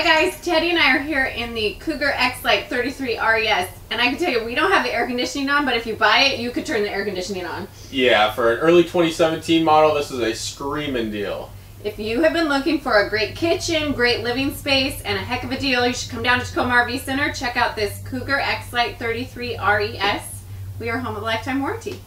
Hi guys, Teddy and I are here in the Cougar X-Lite 33 RES, and I can tell you we don't have the air conditioning on, but if you buy it, you could turn the air conditioning on. Yeah, for an early 2017 model, this is a screaming deal. If you have been looking for a great kitchen, great living space, and a heck of a deal, you should come down to Tacoma RV Center. Check out this Cougar X-Lite 33 RES. We are home with a lifetime warranty.